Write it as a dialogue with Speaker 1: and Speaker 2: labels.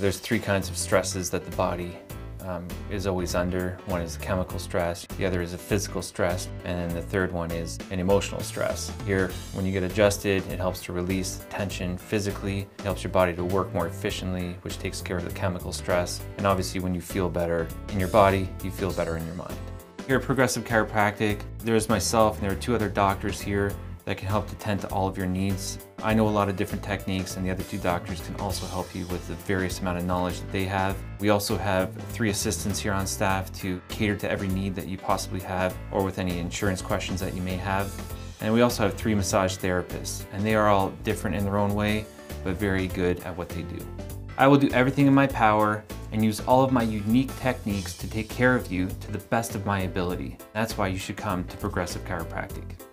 Speaker 1: There's three kinds of stresses that the body um, is always under. One is chemical stress, the other is a physical stress, and then the third one is an emotional stress. Here, when you get adjusted, it helps to release tension physically, it helps your body to work more efficiently, which takes care of the chemical stress. And obviously when you feel better in your body, you feel better in your mind. Here at Progressive Chiropractic, there's myself and there are two other doctors here that can help to tend to all of your needs. I know a lot of different techniques and the other two doctors can also help you with the various amount of knowledge that they have. We also have three assistants here on staff to cater to every need that you possibly have or with any insurance questions that you may have. And we also have three massage therapists and they are all different in their own way but very good at what they do. I will do everything in my power and use all of my unique techniques to take care of you to the best of my ability. That's why you should come to Progressive Chiropractic.